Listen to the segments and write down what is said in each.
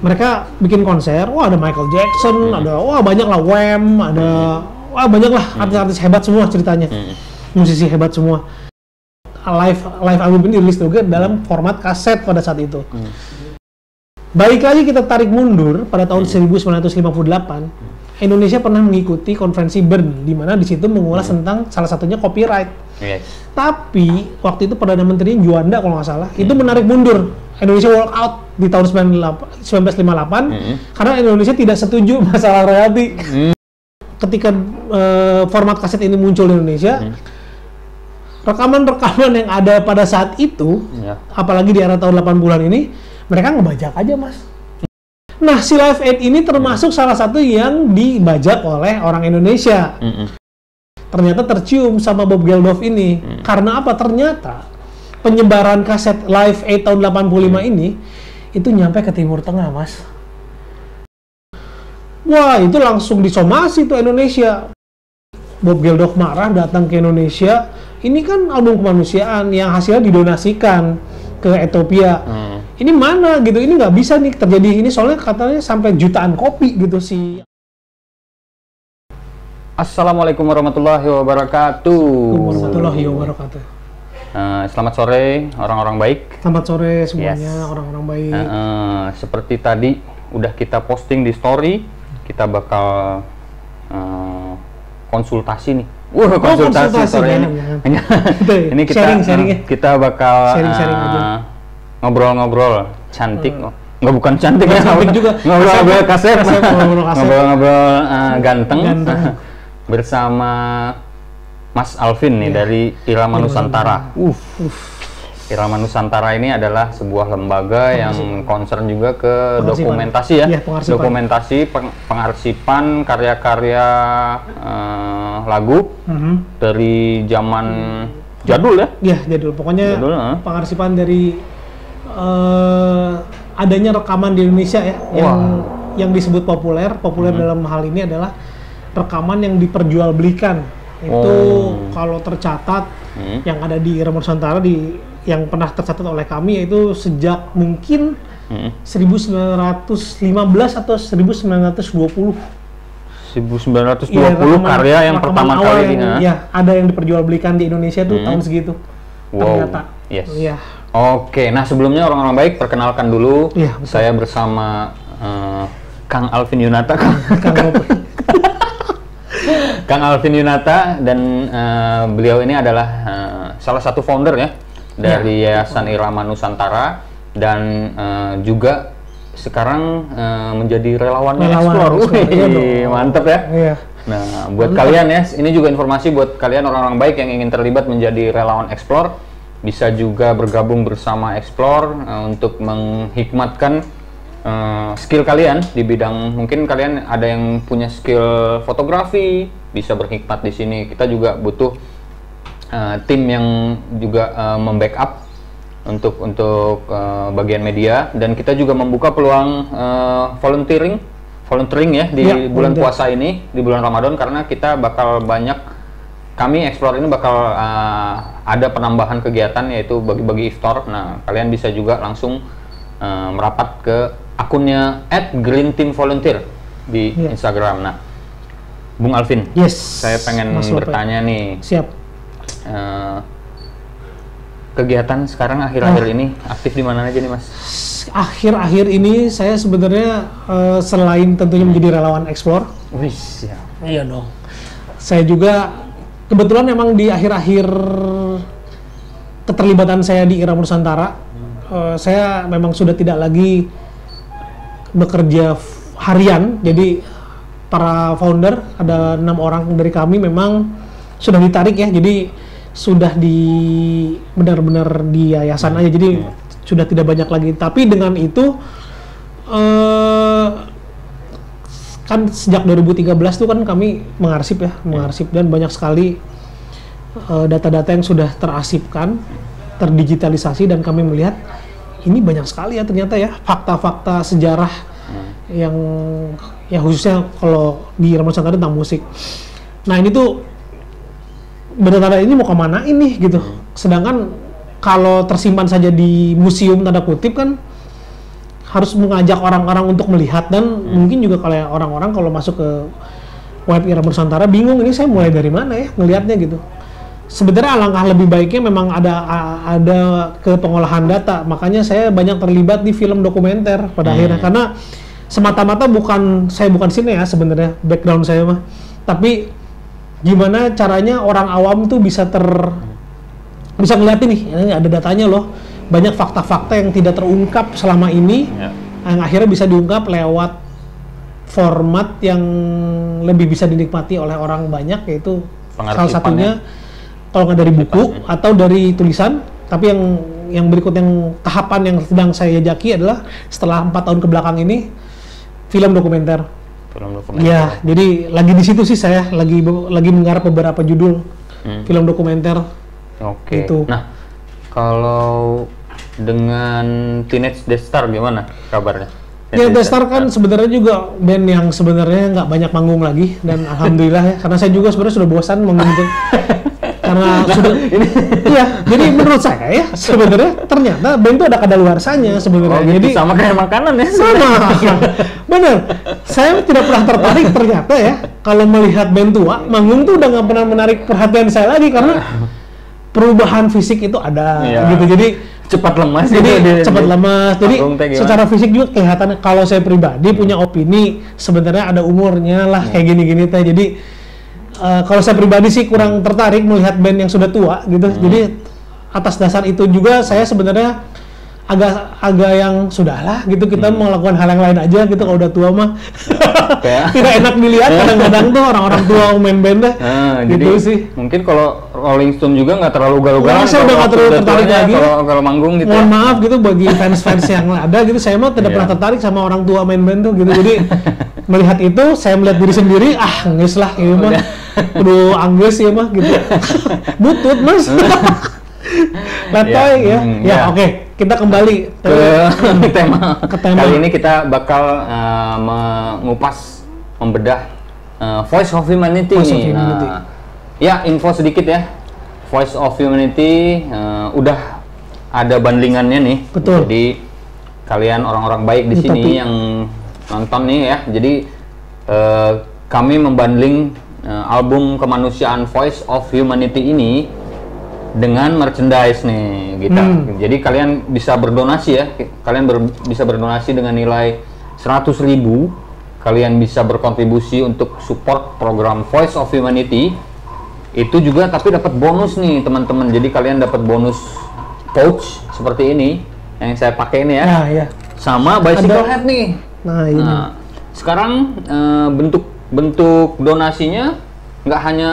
mereka bikin konser, wah ada Michael Jackson, ada wah banyak lah Wham, ada wah banyak lah artis-artis hebat semua ceritanya, Hmm. musisi hebat semua. Live live album ini dirilis juga dalam format kaset pada saat itu. Hmm. Balik lagi kita tarik mundur pada tahun 1958, Indonesia pernah mengikuti konferensi Bern, di mana di situ mengulas tentang salah satunya copyright. Yes. Tapi waktu itu Perdana Menteri Juanda kalau nggak salah itu menarik mundur Indonesia walk out di tahun 98 1958 Hmm. karena Indonesia tidak setuju masalah royalti. Ketika eh, format kaset ini muncul di Indonesia, rekaman-rekaman yang ada pada saat itu, Ya. apalagi di era tahun 80-an ini, mereka ngebajak aja mas. Nah si Live Aid ini termasuk salah satu yang dibajak oleh orang Indonesia Mm-mm. Ternyata tercium sama Bob Geldof ini. Karena apa? Ternyata penyebaran kaset Live 8 tahun 85 ini itu nyampe ke Timur Tengah, Mas. Wah, itu langsung disomasi tuh Indonesia. Bob Geldof marah datang ke Indonesia. Ini kan album kemanusiaan yang hasilnya didonasikan ke Ethiopia. Hmm. Ini mana gitu? Ini nggak bisa nih terjadi ini soalnya katanya sampai jutaan kopi gitu sih. Assalamualaikum warahmatullahi wabarakatuh. Warahmatullahi wabarakatuh. Eh, selamat sore orang-orang baik. Selamat sore semuanya Yes. orang-orang baik. Eh, eh, seperti tadi udah kita posting di story, kita bakal eh, konsultasi nih. Wah, konsultasi, konsultasi, sore ini. jangan, Itu ya, ini kita sharing, sharing ya. kita bakal aja. Hmm. ngobrol-ngobrol cantik. Oh, Nggak bukan cantik Nggak ya. cantik juga. Ngobrol-ngobrol kasep. Ngobrol-ngobrol. Ngobrol-ngobrol eh, ganteng. Ganteng. Bersama Mas Alvin nih Iya. dari Irama Irama Nusantara. Uh. Irama Nusantara ini adalah sebuah lembaga yang concern juga ke Pengarsipan. dokumentasi ya, Iya, pengarsipan. dokumentasi peng- pengarsipan karya-karya eh, lagu Mhm. dari zaman jadul ya. Ya, jadul. Pokoknya Jadul, ah. pengarsipan dari eh, adanya rekaman di Indonesia ya, yang yang disebut populer. Populer Hmm. dalam hal ini adalah rekaman yang diperjualbelikan. Itu Oh. kalau tercatat Hmm. yang ada di Irama Nusantara di yang pernah tercatat oleh kami yaitu sejak mungkin Hmm. 1915 atau 1920 1920 Iya, rekaman- karya yang pertama kali yang, ini. ya ada yang diperjualbelikan di Indonesia tuh Hmm. tahun segitu Wow. ternyata Yes. Iya. Oke, nah sebelumnya orang-orang baik perkenalkan dulu. Iya, betul. Saya bersama eh, Kang Alvin Yunata, Kang, Kang Robert. Kang Alvin Yunata dan eh, beliau ini adalah eh, salah satu founder ya dari Iya. Yayasan Irama Nusantara dan eh, juga sekarang eh, menjadi relawan Relawan Explore. Explore, Wih, dong. mantep ya. Iya. Nah, buat kalian ya, ini juga informasi buat kalian orang-orang baik yang ingin terlibat menjadi relawan Explore, bisa juga bergabung bersama Explore eh, untuk menghikmatkan eh, skill kalian di bidang mungkin kalian ada yang punya skill fotografi, bisa berhikmat di sini. Kita juga butuh eh, tim yang juga eh, membackup untuk untuk eh, bagian media dan kita juga membuka peluang eh, volunteering volunteering ya di Ya, bulan volunteer. puasa ini di bulan Ramadan karena kita bakal banyak kami explore ini bakal eh, ada penambahan kegiatan yaitu bagi-bagi iftar. Nah, kalian bisa juga langsung eh, merapat ke akunnya @greenteamvolunteer di Ya. Instagram. Nah, Bung Alvin, Yes. saya pengen Mas Lope. bertanya nih Siap. eh, kegiatan sekarang akhir-akhir Ah. ini aktif di mana aja nih Mas? Akhir-akhir ini saya sebenarnya eh, selain tentunya menjadi relawan Explore, Wih, ya. iya dong. Saya juga kebetulan memang di akhir-akhir keterlibatan saya di Irama Nusantara, eh, saya memang sudah tidak lagi bekerja harian. Jadi para founder ada enam orang dari kami memang sudah ditarik ya. Jadi sudah di benar-benar di yayasan aja. Jadi sudah tidak banyak lagi. Tapi dengan itu eh kan sejak 2013 tuh kan kami mengarsip ya, mengarsip dan banyak sekali eh, data-data yang sudah terasipkan, terdigitalisasi dan kami melihat ini banyak sekali ya ternyata ya fakta-fakta sejarah yang ya khususnya kalau di Irama Nusantara tentang musik. Nah ini tuh benar-benar ini mau ke mana ini gitu. Sedangkan kalau tersimpan saja di museum tanda kutip kan harus mengajak orang-orang untuk melihat dan mungkin juga kalau orang-orang kalau masuk ke web Ira Nusantara bingung ini saya mulai dari mana ya ngelihatnya gitu. Sebenarnya alangkah lebih baiknya memang ada ada ke pengolahan data. Makanya saya banyak terlibat di film dokumenter pada akhirnya karena semata-mata bukan saya bukan sini ya sebenarnya background saya mah. Tapi gimana caranya orang awam tuh bisa ter bisa ngeliatin nih ini ada datanya loh banyak fakta-fakta yang tidak terungkap selama ini Ya. yang akhirnya bisa diungkap lewat format yang lebih bisa dinikmati oleh orang banyak yaitu salah satunya kalau nggak dari buku atau dari tulisan tapi yang yang berikut yang tahapan yang sedang saya jajaki adalah setelah empat tahun ke belakang ini film dokumenter Film dokumenter. ya jadi lagi di situ sih saya lagi lagi menggarap beberapa judul Hmm. film dokumenter Oke. Gitu. Nah, kalau dengan Teenage Death Star gimana kabarnya? Ya, The Star kan sebenarnya juga band yang sebenarnya nggak banyak manggung lagi dan alhamdulillah ya karena saya juga sebenarnya sudah bosan manggung karena sudah iya jadi menurut saya ya sebenarnya ternyata band itu ada kadaluarsanya sebenarnya Oh, gitu. jadi sama kayak makanan ya. sama bener saya tidak pernah tertarik ternyata ya kalau melihat band tua manggung tuh udah nggak pernah menarik perhatian saya lagi karena perubahan fisik itu ada Iya. gitu jadi Cepat lemas jadi gitu di- cepat di- lemas jadi secara fisik juga kelihatan kalau saya pribadi punya opini sebenarnya ada umurnya lah Iya. kayak gini-gini teh jadi eh, kalau saya pribadi sih kurang tertarik melihat band yang sudah tua gitu Hmm. jadi atas dasar itu juga saya sebenarnya agak agak yang sudahlah gitu kita Hmm. melakukan hal yang lain aja gitu kalau udah tua mah Kayak- tidak enak dilihat kadang-kadang tuh orang-orang tua main band teh Nah, gitu jadi sih mungkin kalau Rolling Stone juga nggak terlalu galau-galau. Saya udah nggak terlalu tertarik lagi. Kalau kalau manggung gitu. Mohon maaf gitu bagi fans-fans yang ada gitu, saya mah tidak Iya. pernah tertarik sama orang tua main band tuh gitu. Jadi melihat itu, saya melihat diri sendiri, ah nges lah gitu mah. Aduh, angges ya mah gitu. Butut mas. Letoy Iya, ya. hmm, Ya iya. oke, kita kembali ke tema. Ke tema. Kali ini kita bakal uh, mengupas, membedah uh, Voice of Humanity. Voice of nih. Humanity. Nah, ya info sedikit ya. Voice of Humanity uh, udah ada bandingannya nih. Betul. Jadi kalian orang-orang baik di Ini sini yang nonton nih ya. Jadi uh, kami membanding uh, album kemanusiaan Voice of Humanity ini dengan merchandise nih gitu. Hmm. Jadi kalian bisa berdonasi ya. Kalian ber- bisa berdonasi dengan nilai 100.000 ribu. Kalian bisa berkontribusi untuk support program Voice of Humanity. Itu juga tapi dapat bonus nih teman-teman. Jadi kalian dapat bonus pouch seperti ini yang saya pakai ini ya. Nah ya. Sama bicycle Ada- hat nih. Nah ini. Nah, sekarang eh, bentuk bentuk donasinya nggak hanya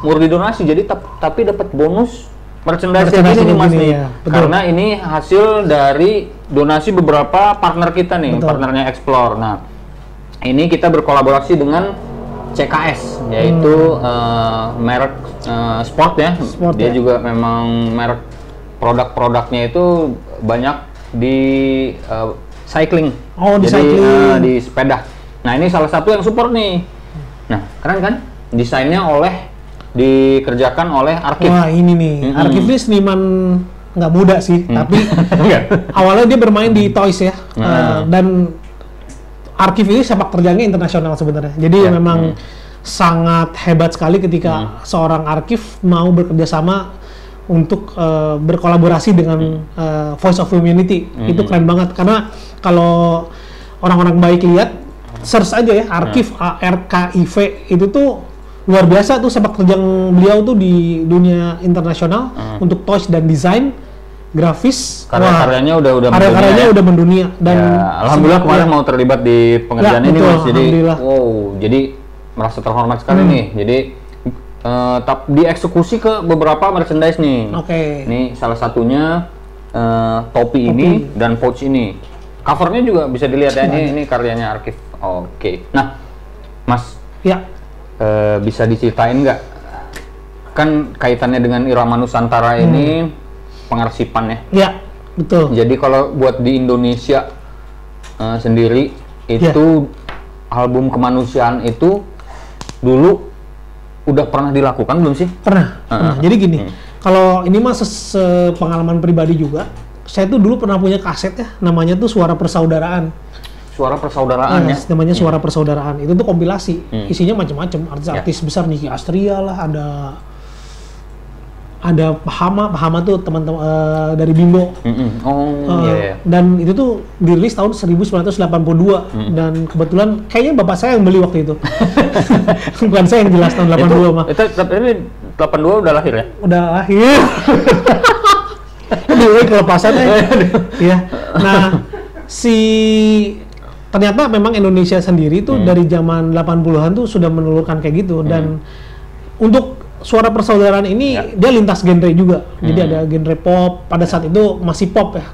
murni donasi, jadi tap- tapi dapat bonus merchandise kayak Merchandise gini nih kayak mas nih. ya, betul. Karena ini hasil dari donasi beberapa partner kita nih, Betul. partnernya Explore. Nah, ini kita berkolaborasi dengan CKS, yaitu eh, merek eh, sport ya. Hmm. Sport, Dia ya. juga memang merek produk-produknya itu banyak di eh, cycling. Oh, di Jadi, cycling. eh, di sepeda. Nah, ini salah satu yang support nih. Nah, keren kan? Desainnya oleh dikerjakan oleh Arkif. Wah ini nih, Mm-mm. Arkif ini seniman nggak muda sih, Hmm. tapi Iya. awalnya dia bermain di Toys ya, Nah. Uh, dan Arkif ini sepak terjangnya internasional sebenarnya. Jadi Ya, memang hmm. sangat hebat sekali ketika seorang Arkif mau bekerja sama untuk uh, berkolaborasi dengan uh, Voice of Humanity. Hmm. Itu keren banget karena kalau orang-orang baik lihat search aja ya Arkif A R K I V itu tuh luar biasa tuh sepak terjang beliau tuh di dunia internasional untuk toys dan desain grafis Wah, Karya-karyanya udah udah karya-karyanya mendunia ya. udah mendunia dan Ya, alhamdulillah kemarin ya, mau terlibat di pengerjaan Ya, ini betul, mas. Jadi wow, jadi merasa terhormat sekali Hmm. nih. Jadi eh, tap dieksekusi ke beberapa merchandise nih. oke Ini salah satunya eh, topi, ini dan pouch ini. Covernya juga bisa dilihat ya ini ini karyanya Arkif. Oke. Nah, Mas ya eh, bisa diceritain nggak? Kan kaitannya dengan Irama Nusantara ini pengarsipan ya. ya betul Jadi kalau buat di Indonesia eh, sendiri itu album kemanusiaan itu dulu udah pernah dilakukan belum sih? pernah, pernah. jadi gini Hmm. kalau ini mah ses- pengalaman pribadi juga saya tuh dulu pernah punya kaset ya, namanya tuh Suara Persaudaraan. Suara persaudaraan ya. Yes, namanya Suara Persaudaraan. Itu tuh kompilasi, Hmm. isinya macam-macam. Artis-artis besar Niki Astria lah, ada ada Pahama, Pahama tuh teman-teman eh, dari Bimbo. Mm-mm. Oh, Eh, iya iya. Dan itu tuh dirilis tahun 1982 Hmm. dan kebetulan kayaknya bapak saya yang beli waktu itu. Bukan saya yang jelas tahun 82 mah. Itu, itu ini 82 udah lahir ya? Udah lahir. Udah kelepasan ya. Iya. Nah, si ternyata memang Indonesia sendiri tuh dari zaman 80-an tuh sudah menelurkan kayak gitu dan untuk suara persaudaraan ini Ya. dia lintas genre juga. Jadi ada genre pop pada saat itu masih pop ya.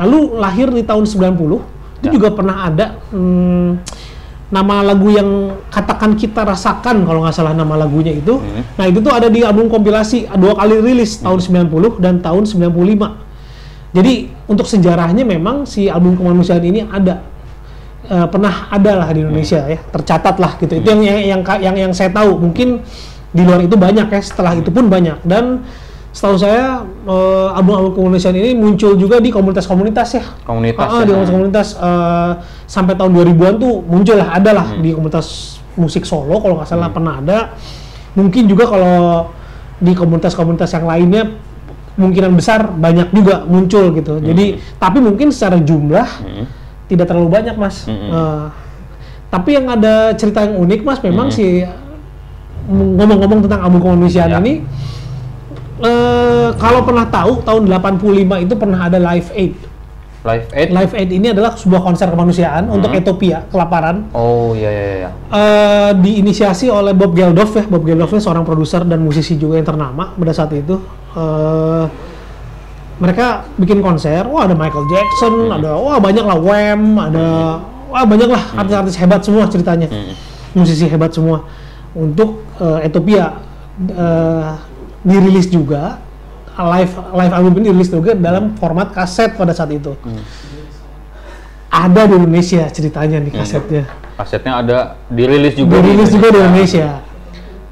Lalu lahir di tahun 90 itu Ya. juga pernah ada hmm, nama lagu yang katakan kita rasakan kalau nggak salah nama lagunya itu. Nah, itu tuh ada di album kompilasi dua kali rilis tahun 90 dan tahun 95. Jadi untuk sejarahnya memang si album kemanusiaan ini ada Eh, pernah ada lah di Indonesia ya, tercatat lah gitu. Itu yang yang yang yang, yang saya tahu. Mungkin di luar itu banyak ya. Setelah itu pun banyak dan setahu saya eh, album-album ini muncul juga di komunitas-komunitas ya. Komunitas Ah, ah, ya. di komunitas-komunitas eh, sampai tahun 2000-an tuh muncul lah, ada lah di komunitas musik solo kalau nggak salah pernah ada. Mungkin juga kalau di komunitas-komunitas yang lainnya kemungkinan besar banyak juga muncul gitu. Jadi tapi mungkin secara jumlah Mm-mm. Tidak terlalu banyak mas. Mm-mm. Eh, tapi yang ada cerita yang unik mas, memang si ngomong-ngomong tentang album kemanusiaan Ya. ini, eh, kalau pernah tahu tahun 85 itu pernah ada Live Aid. Live Aid. Live Aid ini adalah sebuah konser kemanusiaan untuk Ethiopia, kelaparan. Oh iya iya iya. Eh, diinisiasi oleh Bob Geldof ya. Bob Geldof ini seorang produser dan musisi juga yang ternama pada saat itu. Eh, mereka bikin konser, wah ada Michael Jackson, ada wah banyak lah Wham, ada wah banyak lah artis-artis hebat semua ceritanya, musisi hebat semua. Untuk eh, Ethiopia eh, dirilis juga live live album ini dirilis juga dalam format kaset pada saat itu. Ada di Indonesia ceritanya nih kasetnya. Kasetnya ada dirilis juga. dirilis di juga di Indonesia.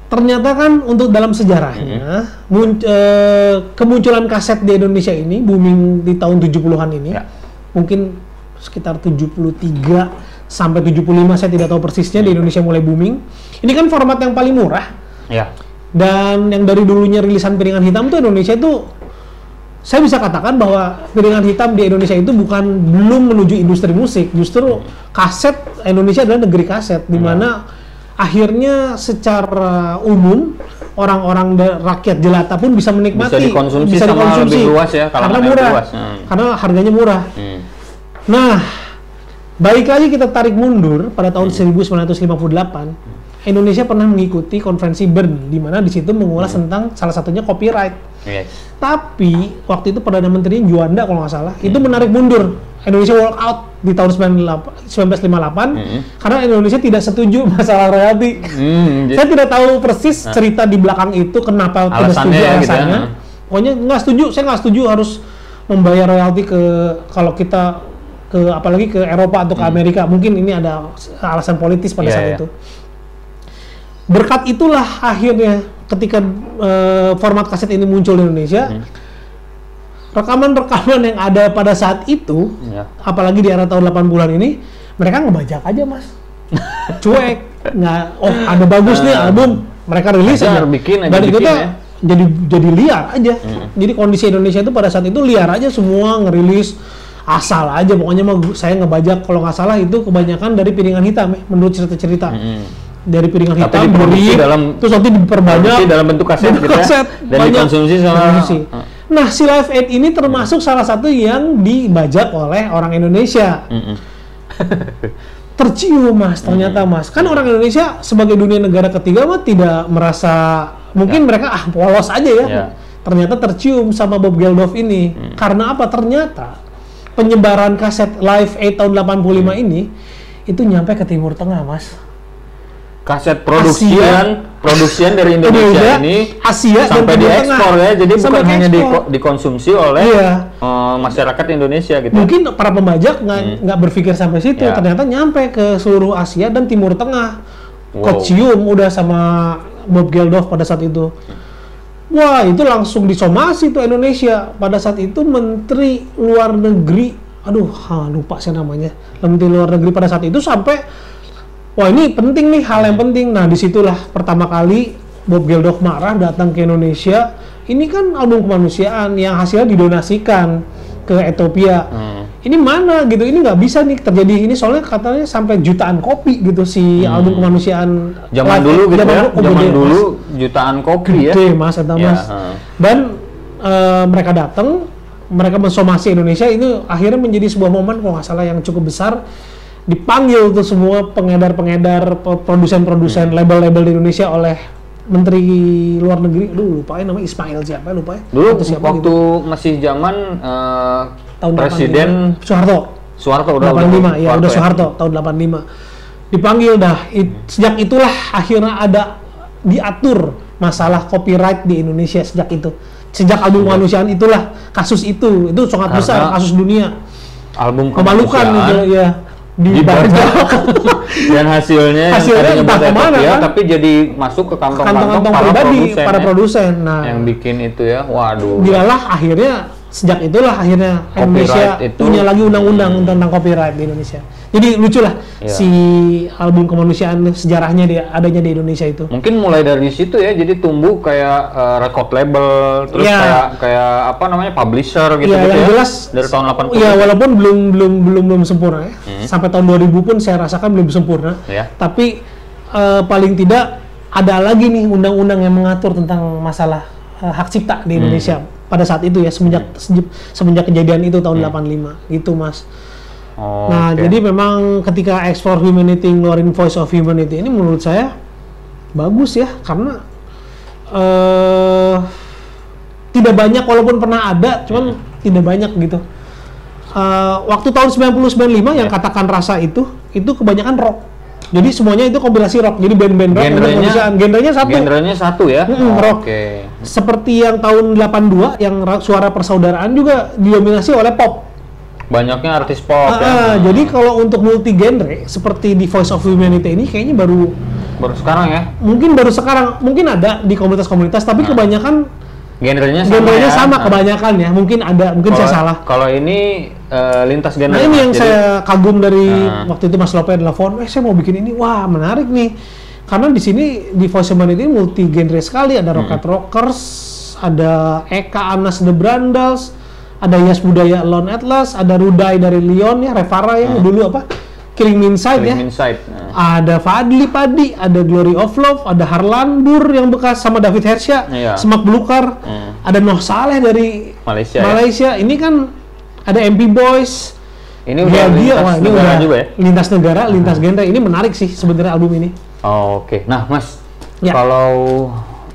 Ternyata kan untuk dalam sejarahnya mun- eh, kemunculan kaset di Indonesia ini booming di tahun 70-an ini. Ya. Mungkin sekitar 73 sampai 75 saya tidak tahu persisnya di Indonesia mulai booming. Ini kan format yang paling murah Ya. dan yang dari dulunya rilisan piringan hitam tuh Indonesia itu saya bisa katakan bahwa piringan hitam di Indonesia itu bukan belum menuju industri musik, justru kaset Indonesia adalah negeri kaset di mana akhirnya secara umum orang-orang rakyat jelata pun bisa menikmati Bisa dikonsumsi sama lebih luas ya, karena murah luas. Hmm. karena harganya murah Hmm. Nah, balik lagi kita tarik mundur pada tahun 1958, Indonesia pernah mengikuti konferensi Bern, di mana di situ mengulas tentang salah satunya copyright. Yes. Tapi waktu itu perdana menteri Juanda kalau nggak salah itu menarik mundur Indonesia walk out di tahun 98 1958 Mhm. karena Indonesia tidak setuju masalah royalti. Hmm, Saya tidak tahu persis cerita di belakang itu kenapa tidak Alasannya setuju ya, gitu ya. alasannya. Nah. Pokoknya nggak setuju, saya nggak setuju harus membayar royalti ke kalau kita ke apalagi ke Eropa atau ke Amerika. Mungkin ini ada alasan politis pada Hmm. Iya, saat iya. itu. Berkat itulah akhirnya ketika eh, format kaset ini muncul di Indonesia, Hmm. rekaman-rekaman yang ada pada saat itu Ya. apalagi di era tahun 80-an ini mereka ngebajak aja mas. Cuek. Nggak oh ada bagus nih album mereka rilis Ajar, aja. bikin aja, dan bikin ya. jadi jadi liar aja. Jadi kondisi Indonesia itu pada saat itu liar aja semua ngerilis asal aja. Pokoknya mah saya ngebajak. Kalau nggak salah itu kebanyakan dari piringan hitam ya menurut cerita-cerita. Mm-mm. Dari piringan Tapi hitam diproduksi beri, dalam- terus nanti diperbanyak dalam bentuk kaset bentuk gitu ya. kaset, Dan banyak. dikonsumsi sama Dikonsumsi. Nah, si Live Aid ini termasuk salah satu yang dibajak oleh orang Indonesia. Mm-mm. Tercium, Mas, ternyata, Mas. Kan orang Indonesia sebagai dunia negara ketiga mah tidak merasa mungkin mereka ah polos aja ya. Ya. Ternyata tercium sama Bob Geldof ini. Karena apa? Ternyata penyebaran kaset Live Aid tahun 85 ini itu nyampe ke Timur Tengah, Mas. Kaset produksian produksian dari Indonesia, ini Asia sampai diekspor ya. Jadi Sampai bukan hanya dikonsumsi oleh Iya. eh, masyarakat Indonesia gitu. Mungkin para pembajak nggak nggak berpikir sampai situ, Ya. ternyata nyampe ke seluruh Asia dan Timur Tengah. Wow. Kecium udah sama Bob Geldof pada saat itu. Wah, itu langsung disomasi tuh Indonesia. Pada saat itu Menteri Luar Negeri, aduh, ha, lupa saya namanya. Menteri Luar Negeri pada saat itu sampai, wah ini penting nih, hal yang penting. Nah, di situlah pertama kali Bob Geldof marah datang ke Indonesia. Ini kan album kemanusiaan yang hasilnya didonasikan ke Ethiopia. Hmm. Ini mana gitu? Ini nggak bisa nih terjadi ini soalnya katanya sampai jutaan kopi gitu si album kemanusiaan. Zaman dulu gitu ya, oh, zaman gede, dulu Mas jutaan kopi ya. gede mas atau Ya, mas dan eh, mereka datang mereka mensomasi Indonesia itu akhirnya menjadi sebuah momen kalau nggak salah yang cukup besar dipanggil tuh semua pengedar-pengedar pe- produsen-produsen Hmm. label-label di Indonesia oleh Menteri Luar Negeri, aduh lupain namanya Ismail siapa ya lupa ya. Dulu Atau siapa waktu gitu. masih zaman eh, tahun Presiden 85. Soeharto Soeharto udah 85 ya udah ya? Soeharto tahun 85 dipanggil dah It- sejak itulah akhirnya ada diatur masalah copyright di Indonesia sejak itu sejak album kemanusiaan itulah kasus itu itu sangat Karena besar kasus dunia Album memalukan kemanusiaan itu ya dibajak dan hasilnya, Hasilnya entah ke mana, Ethiopia, kan? tapi jadi masuk ke kantong-kantong kantong-kantong para pribadi produsen para ya, produsen. Nah yang bikin itu ya waduh. dialah akhirnya sejak itulah akhirnya Indonesia Copyright itu- punya lagi undang-undang tentang copyright di Indonesia. Jadi lucu lah Iya. si album kemanusiaan sejarahnya dia adanya di Indonesia itu. mungkin mulai dari situ ya jadi tumbuh kayak eh, record label terus Iya. kayak kayak apa namanya publisher gitu Iya, gitu yang ya jelas dari tahun 80 Iya, walaupun belum belum belum belum sempurna ya. Hmm. Sampai tahun 2000 pun saya rasakan belum sempurna. ya Tapi eh, paling tidak ada lagi nih undang-undang yang mengatur tentang masalah eh, hak cipta di Indonesia pada saat itu ya semenjak semenjak- semenjak kejadian itu tahun 85 gitu Mas. Oh, Nah, oke. jadi memang ketika Explore Humanity ngeluarin Voice of Humanity ini menurut saya bagus ya karena eh tidak banyak walaupun pernah ada, cuman tidak banyak gitu. Eh, waktu tahun 90-95 yang Ya. katakan rasa itu itu kebanyakan rock. Jadi semuanya itu kompilasi rock. Jadi band-band rock genrenya genrenya satu. genrenya satu ya Mm-mm, Oh, rock. oke Seperti yang tahun 82 yang ra- suara persaudaraan juga didominasi oleh pop. banyaknya artis pop Ah, ya ah, jadi kalau untuk multi genre seperti di Voice of Humanity ini kayaknya baru baru sekarang ya mungkin baru sekarang mungkin ada di komunitas-komunitas tapi kebanyakan genrenya sama genrenya ya. sama Nah, kebanyakan ya mungkin ada mungkin saya kalau- salah kalau ini eh, lintas genre nah ini yang Jadi- saya kagum dari Nah. waktu itu Mas Lope telepon eh saya mau bikin ini wah menarik nih karena di sini di Voice ini multi genre sekali ada Hmm. Rocket Rockers ada Eka Anas The Brandals ada Yas Budaya Lone Atlas ada Rudai dari Leon ya Revara yang dulu apa Killing Inside ya Inside. Nah, ada Fadli Padi, ada Glory of Love, ada Harlan Dur yang bekas sama David Hersya, Iya. Semak Belukar, Hmm. ada Noh Saleh dari Malaysia, ya. Malaysia. Ini kan ada MP Boys, Ini udah Dia dia, lintas wah ini negara udah juga ya. lintas negara, lintas genre. Ini menarik sih sebenarnya album ini. Oh, Oke. Nah, Mas, Ya. kalau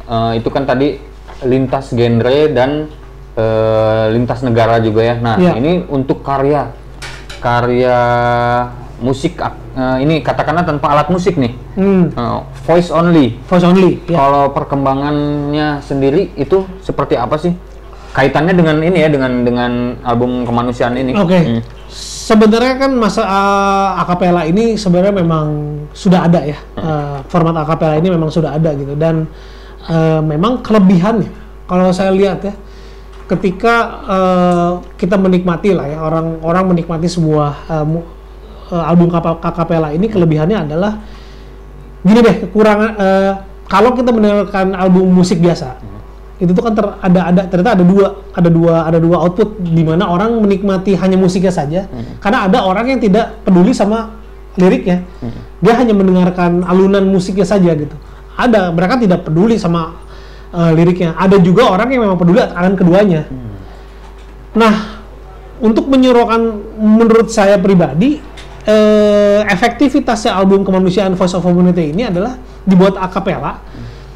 eh, itu kan tadi lintas genre dan eh, lintas negara juga ya. Nah, Ya. ini untuk karya karya musik eh, ini katakanlah tanpa alat musik nih. Hmm, Eh, voice only. voice only. Ya. Kalau perkembangannya sendiri itu seperti apa sih? Kaitannya dengan ini ya dengan dengan album kemanusiaan ini. Oke. Hmm. Sebenarnya kan masa uh, akapela ini sebenarnya memang sudah ada ya. Uh, format akapela ini memang sudah ada gitu dan uh, memang kelebihannya kalau saya lihat ya ketika uh, kita menikmati lah ya orang-orang menikmati sebuah uh, uh, album akapela ini kelebihannya adalah gini deh kekurangan uh, kalau kita mendengarkan album musik biasa itu tuh kan ter- ada ada ternyata ada dua ada dua ada dua output di mana orang menikmati hanya musiknya saja. Karena ada orang yang tidak peduli sama liriknya. Dia hanya mendengarkan alunan musiknya saja gitu. Ada mereka tidak peduli sama uh, liriknya. Ada juga orang yang memang peduli akan keduanya. Nah untuk menyuruhkan menurut saya pribadi eh, efektivitasnya album kemanusiaan Voice of Humanity ini adalah dibuat akapela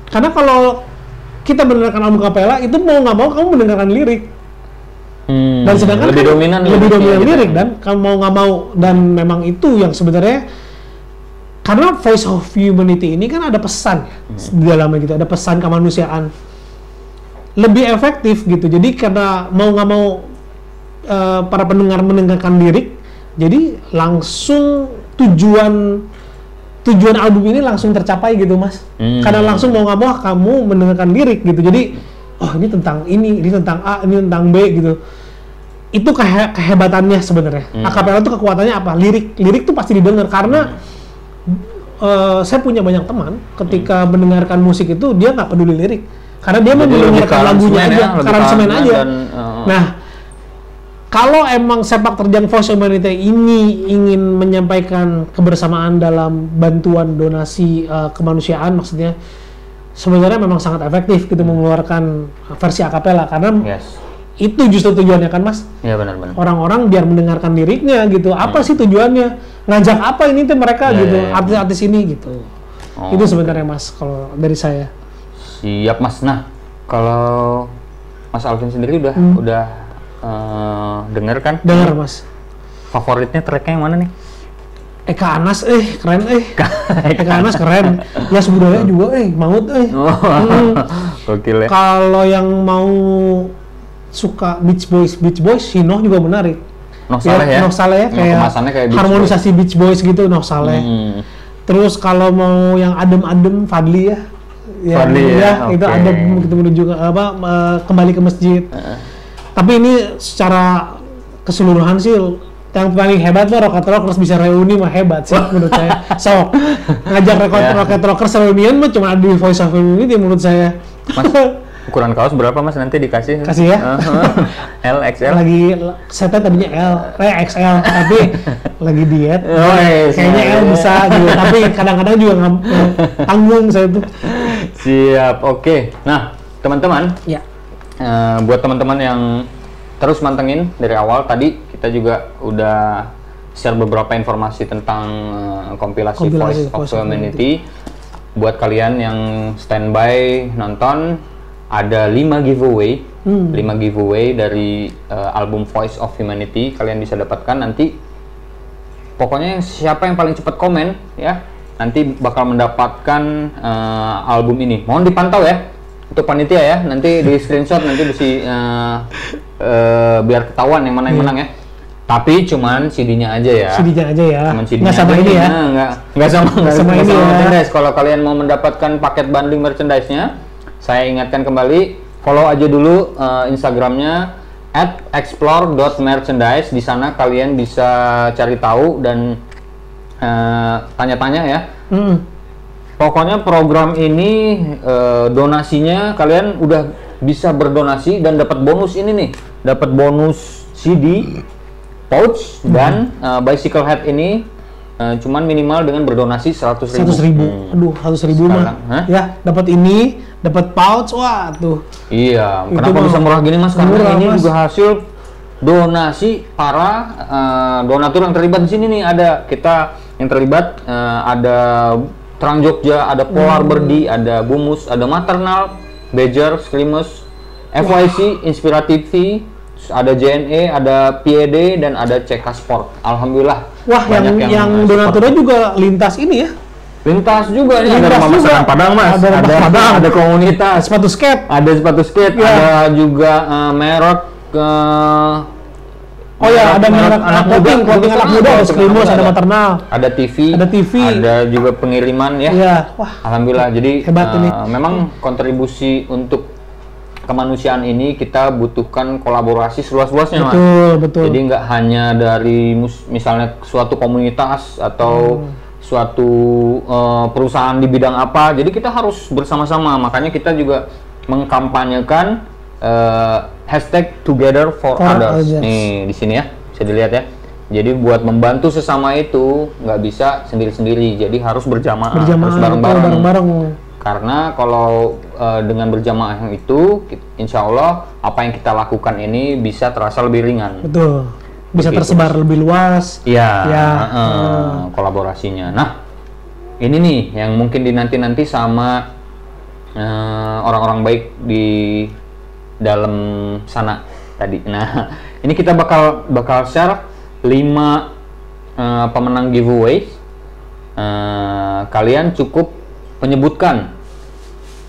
karena kalau kita mendengarkan album akapela itu mau nggak mau kamu mendengarkan lirik. Hmm, dan sedangkan lebih kan dominan lebih liriknya dominan gitu. lirik dan kamu mau nggak mau dan memang itu yang sebenarnya karena Voice of Humanity ini kan ada pesan ya, di dalamnya gitu ada pesan kemanusiaan. Lebih efektif gitu jadi karena mau nggak mau eh, para pendengar mendengarkan lirik jadi langsung tujuan tujuan album ini langsung tercapai gitu mas. Hmm. karena langsung mau nggak mau kamu mendengarkan lirik gitu. Jadi oh ini tentang ini ini tentang A ini tentang B gitu. Itu kehe- kehebatannya sebenarnya. Hmm. akapela itu kekuatannya apa? Lirik lirik tuh pasti didengar karena eh, saya punya banyak teman ketika mendengarkan musik itu dia nggak peduli lirik. Karena dia mau mendengarkan lagunya aja ya, aransemen aja. dan, eh, nah kalau emang sepak terjang Voice Humanity ini ingin menyampaikan kebersamaan dalam bantuan donasi eh, kemanusiaan maksudnya sebenarnya memang sangat efektif gitu mengeluarkan versi akapela karena yes itu justru tujuannya kan mas ya benar-benar orang-orang biar mendengarkan liriknya gitu apa sih tujuannya ngajak apa ini tuh mereka Hmm. Ya, gitu ya, ya. artis-artis ini gitu Oh. itu sebenarnya mas kalau dari saya Siap mas. Nah kalau Mas Alvin sendiri udah Hmm. udah eh, denger kan? dengar mas Favoritnya tracknya yang mana nih? Eka Anas eh keren eh Eka Anas keren ya budaya juga eh maut eh Oh, Hmm. gokil ya. kalau yang mau suka Beach Boys Beach Boys Hinoh juga menarik Noh Saleh ya? Noh Saleh ya kayak, kayak Beach harmonisasi Beach Boys gitu Noh Saleh Hmm. Terus kalau mau yang adem-adem Fadli ya. Yang Fadli ya, itu oke. adem gitu menuju ke apa eh, kembali ke masjid. Tapi ini secara keseluruhan sih yang paling hebat tuh Rocket Rockers bisa reuni mah hebat sih menurut saya. Sok ngajak Rocket, Ya. Rocket Rockers reunian mah cuma di Voice of Humanity menurut saya. Mas, ukuran kaos berapa mas nanti dikasih? Kasih ya. L, XL? lagi saya tadinya L, eh XL, tapi lagi diet. Oh, yes, Kayaknya iya. L bisa gitu, tapi kadang-kadang juga nggak tanggung saya tuh. Siap, oke. Nah teman-teman, Ya. Eh, buat teman-teman yang terus mantengin dari awal tadi kita juga udah share beberapa informasi tentang eh, kompilasi, Kompilasi Voice of Voice of Humanity. Buat kalian yang standby nonton ada 5 giveaway, Hmm. 5 giveaway dari eh, album Voice of Humanity kalian bisa dapatkan nanti. Pokoknya siapa yang paling cepat komen ya nanti bakal mendapatkan eh, album ini. Mohon dipantau ya untuk panitia ya. Nanti di screenshot nanti bisa eh, eh, biar ketahuan yang mana yang menang ya. Tapi cuman CD-nya aja ya. CD-nya aja ya. Cuman CD-nya Nggak sama aja ini ya. Nah, nggak nggak sama nggak sama sama, ini ya. merchandise. Kalau kalian mau mendapatkan paket bundling merchandise-nya, saya ingatkan kembali follow aja dulu eh, Instagramnya at explore.merchandise. Di sana kalian bisa cari tahu dan eh, tanya-tanya ya. Mm. Pokoknya program ini eh, donasinya kalian udah bisa berdonasi dan dapat bonus ini nih, dapat bonus CD, pouch dan eh, bicycle head ini eh, cuman minimal dengan berdonasi 100 ribu. Seratus ribu, Hmm. aduh seratus ribu mah, hah? ya dapat ini, dapat pouch, wah tuh, Iya, Itu kenapa mah bisa murah gini mas? Karena murah, ini Mas. juga hasil donasi para eh, donatur yang terlibat di sini nih. Ada kita yang terlibat eh, ada Terang Jogja, ada Polar Hmm. Berdi, ada Bumus, ada Maternal, Bejer, Skrimus, FYC, Inspiratif TV, ada JNE, ada PED dan ada CK Sport. Alhamdulillah. wah yang yang, support. donaturnya juga lintas ini ya, lintas juga nih ada rumah juga. Padang mas, Ada rumah Padang. ada komunitas, sepatu skate, ada sepatu skate, Ya. ada juga eh, merek ke oh ya ada merek anak clothing, clothing anak muda, ada ada maternal, ada TV, Ada TV. ada juga pengiriman ya. ya, wah Alhamdulillah. Jadi Hebat eh, ini. memang kontribusi untuk kemanusiaan ini kita butuhkan kolaborasi seluas-luasnya mas. betul betul, Jadi nggak hanya dari mus- misalnya suatu komunitas atau Hmm. suatu eh, perusahaan di bidang apa. Jadi kita harus bersama-sama. Makanya kita juga mengkampanyekan eh, hashtag Together for, For Others. Others. Nih di sini ya, bisa dilihat ya. Jadi buat membantu sesama itu nggak bisa sendiri-sendiri. Jadi harus berjamaah, berjamaah harus bareng-bareng. bareng-bareng, Karena kalau eh, dengan berjamaah itu, insya Allah apa yang kita lakukan ini bisa terasa lebih ringan. betul, bisa Begitu. tersebar lebih luas, Iya, Ya, heeh, eh. kolaborasinya. Nah, ini nih yang mungkin dinanti-nanti sama eh, orang-orang baik di dalam sana tadi. Nah, ini kita bakal bakal share 5 eh, pemenang giveaway. Eh, kalian cukup menyebutkan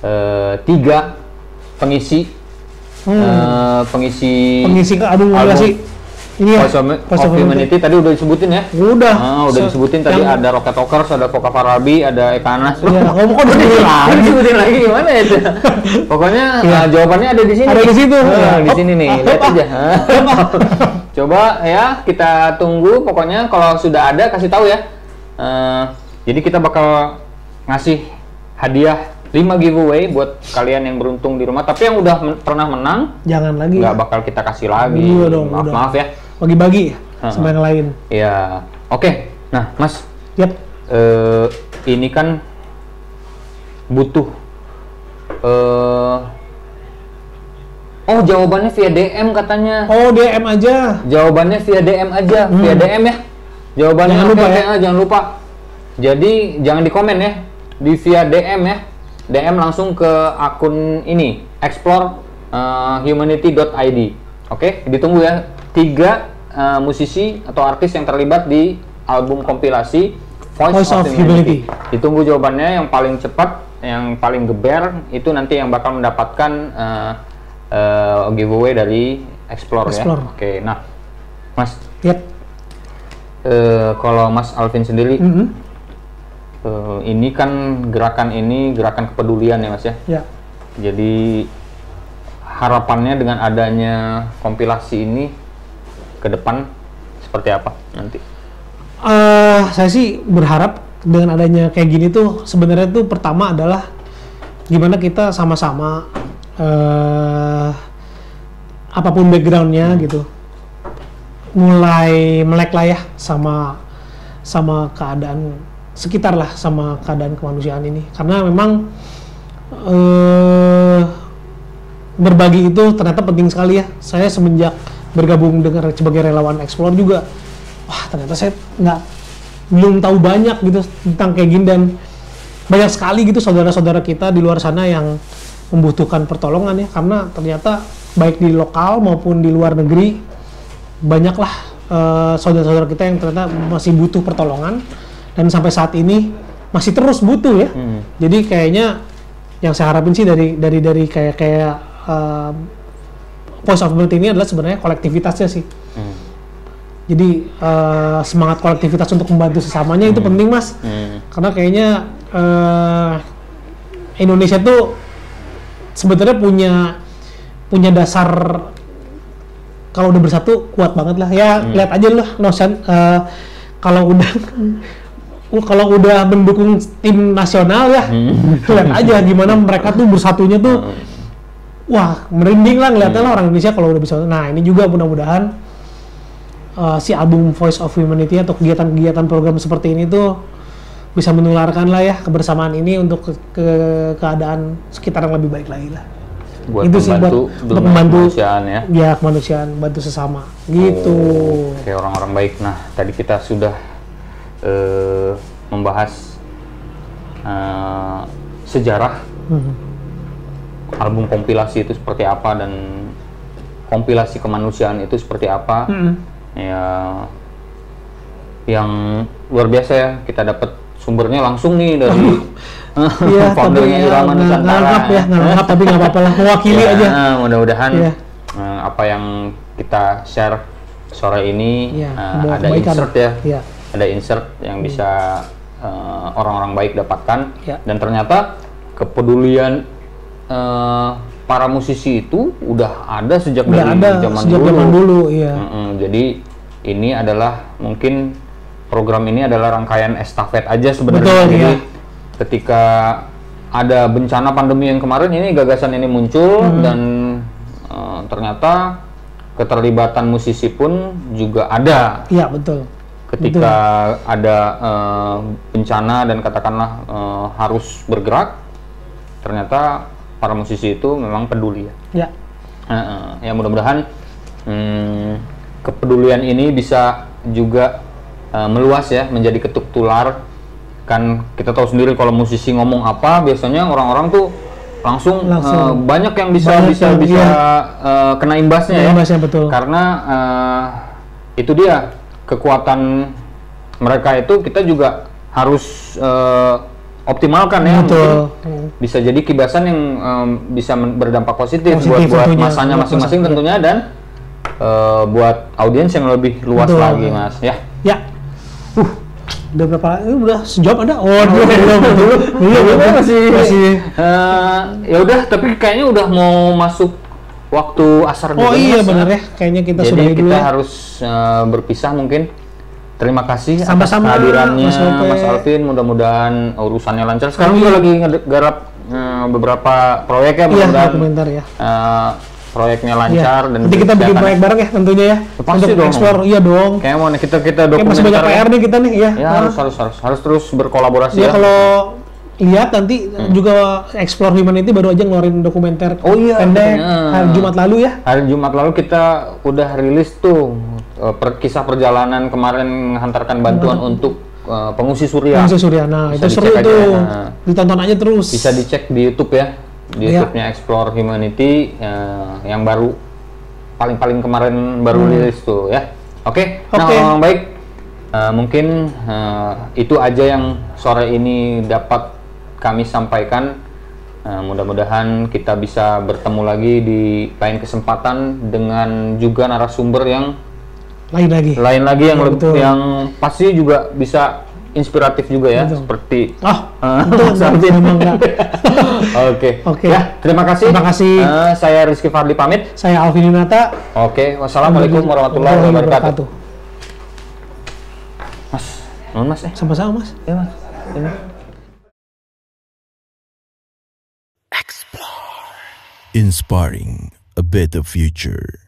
eh, tiga pengisi Hmm. eh, pengisi pengisi ke album album sih, Iya, Voice of, Voice of Humanity tadi udah disebutin ya? Udah. Ah, udah Se- disebutin tadi yang- ada Rocket Talkers, ada Foka Farabi, ada Ekanas. Iya, ngomong kok disebutin lagi? disebutin lagi gimana ya itu? Pokoknya Iya. ah, jawabannya ada di sini. Ada di situ. Ah, Iya. di sini nih, lihat aja. Coba ya kita tunggu. Pokoknya kalau sudah ada kasih tahu ya. Eh, jadi kita bakal ngasih hadiah 5 giveaway buat kalian yang beruntung di rumah. Tapi yang udah men- pernah menang Jangan lagi. nggak bakal kita kasih lagi. Iya dong, maaf udah. maaf ya. Bagi-bagi Ah. sama yang lain. Ya, oke. Nah, Mas, Yap. eh ini kan butuh eh Oh, jawabannya via DM katanya. Oh, DM aja. Jawabannya via DM aja, via DM ya. Jawabannya Jangan lupa ya. ah, jangan lupa. Jadi jangan di komen ya, di via DM ya. DM langsung ke akun ini, explore eh, humanity.id. Oke, ditunggu ya. Tiga eh, musisi atau artis yang terlibat di album kompilasi Voice, Voice of, of Humanity. Humanity. Ditunggu jawabannya yang paling cepat, yang paling geber itu nanti yang bakal mendapatkan eh, eh, giveaway dari Explore, Explore. ya. Oke, nah, Mas, Yap. eh, kalau Mas Alvin sendiri, Mhm. eh, ini kan gerakan ini gerakan kepedulian ya Mas ya. Ya. Jadi harapannya dengan adanya kompilasi ini ke depan seperti apa nanti? Eh, saya sih berharap dengan adanya kayak gini tuh sebenarnya tuh pertama adalah gimana kita sama-sama eh apa pun backgroundnya gitu mulai melek lah ya sama sama keadaan sekitar lah sama keadaan kemanusiaan ini karena memang eh berbagi itu ternyata penting sekali ya saya semenjak bergabung dengan sebagai relawan explore juga. Wah ternyata saya nggak belum tahu banyak gitu tentang kayak gini dan banyak sekali gitu saudara-saudara kita di luar sana yang membutuhkan pertolongan ya. Karena ternyata baik di lokal maupun di luar negeri banyaklah eh, saudara-saudara kita yang ternyata masih butuh pertolongan. Dan sampai saat ini masih terus butuh ya. Hmm. jadi kayaknya yang saya harapin sih dari dari dari kayak kayak eh, voice of Humanity ini adalah sebenarnya kolektivitasnya sih. Hmm. jadi eh, semangat kolektivitas untuk membantu sesamanya itu penting mas. Hmm. karena kayaknya eh, Indonesia tuh sebetulnya punya punya dasar kalau udah bersatu kuat banget lah. Ya lihat aja lah Nosan eh, kalau udah kalau udah mendukung tim nasional ya lihat aja gimana mereka tuh bersatunya tuh wah merinding lah ngeliatnya lah orang Indonesia kalau udah bisa nah ini juga mudah-mudahan uh, si album Voice of Humanity atau kegiatan-kegiatan program seperti ini tuh bisa menularkan lah ya kebersamaan ini untuk ke, ke- keadaan sekitar yang lebih baik lagi lah. Buat Itu sih, buat- untuk membantu. kemanusiaan ya. Ya kemanusiaan bantu sesama gitu. Oke orang-orang baik. Nah tadi kita sudah eh, membahas eh, sejarah Mhm. Album kompilasi itu seperti apa dan kompilasi kemanusiaan itu seperti apa. Mhm. Ya yang luar biasa ya kita dapat sumbernya langsung nih dari Iya, tapi foundernya ya, Irama nggak Nusantara. ya, nggak tapi nggak apa-apa lah, mewakili Ya, aja. Mudah-mudahan Iya. eh, apa yang kita share sore ini Iya, eh, membawa ada kebaikan. insert ya, Iya. ada insert yang bisa eh, orang-orang baik dapatkan. Iya. Dan ternyata kepedulian eh, para musisi itu udah ada sejak Udah dari ada zaman sejak dulu. zaman dulu, iya. Mm-mm, jadi ini adalah mungkin program ini adalah rangkaian estafet aja sebenarnya. Betul, Jadi iya. ketika ada bencana pandemi yang kemarin ini gagasan ini muncul Hmm. dan eh, ternyata keterlibatan musisi pun juga ada Iya betul. ketika ada eh, bencana dan katakanlah eh, harus bergerak ternyata para musisi itu memang peduli ya. Ya. Heeh, ya mudah-mudahan hmm, kepedulian ini bisa juga eh, meluas ya menjadi ketuk tular kan kita tahu sendiri kalau musisi ngomong apa biasanya orang-orang tuh langsung, Langsung. eh, banyak yang bisa Banyak bisa yang- bisa iya. eh, kena imbasnya Kena ya imbasnya, betul. karena eh, itu dia kekuatan mereka itu kita juga harus eh, optimalkan ya Betul. Mungkin bisa jadi kibasan yang em, bisa berdampak positif, Positif buat buat tentunya, masanya masing-masing tentunya dan eh, buat audiens yang lebih luas Betul. lagi mas ya Ya. Uh, udah berapa? Ini udah sejam ada? Oh, belum, belum, belum, belum, masih, masih. eh, ya udah tapi kayaknya udah mau masuk waktu asar Oh iya benar ya, kayaknya kita Jadi sudahi kita dulu ya. harus eh, berpisah mungkin. Terima kasih atas Sama-sama, kehadirannya Mas Lope. Mas Alvin. Mudah-mudahan urusannya lancar. Sekarang juga lagi ngegarap eh, beberapa proyek ya. Iya, Mudah-mudahan ya. eh, proyeknya Iya. lancar dan Nanti kita bikin proyek bareng ya tentunya ya. Pasti Untuk dong. explore, iya dong. Kayaknya mau nih kita kita Kayak dokumenter. masih banyak ya. PR nih kita nih ya. Ya Ah. harus harus harus harus terus berkolaborasi Ya ya. kalau lihat nanti juga Explore Humanity baru aja ngeluarin dokumenter Oh iya, pendek hari Jumat lalu ya. Hari Jumat lalu kita udah rilis tuh eh, per, kisah perjalanan kemarin menghantarkan bantuan untuk eh, pengungsi Surya. Langsung Suryana. Bisa Itu seru tuh. nah. Ditonton aja terus. Bisa dicek di YouTube ya. Di Iya. YouTube-nya Explore Humanity eh, yang baru paling-paling kemarin baru rilis tuh ya. Oke. Nah, Hmm. Oke. orang baik eh, mungkin eh, itu aja yang sore ini dapat kami sampaikan. Eh, mudah-mudahan kita bisa bertemu lagi di lain kesempatan dengan juga narasumber yang Lain lagi. lain lagi yang Ya, lebih betul. yang pasti juga bisa inspiratif juga ya Betul. seperti Oh, memang enggak. Oke. Oke. Ya, terima kasih. Terima kasih. Eh, saya Rizky Farli pamit. Saya Alvin Yunata. Oke, wassalamualaikum warahmatullahi wabarakatuh. Mas, nuhun Mas eh. Sama-sama, Mas. Ya, Mas. Ini. inspiring a better future.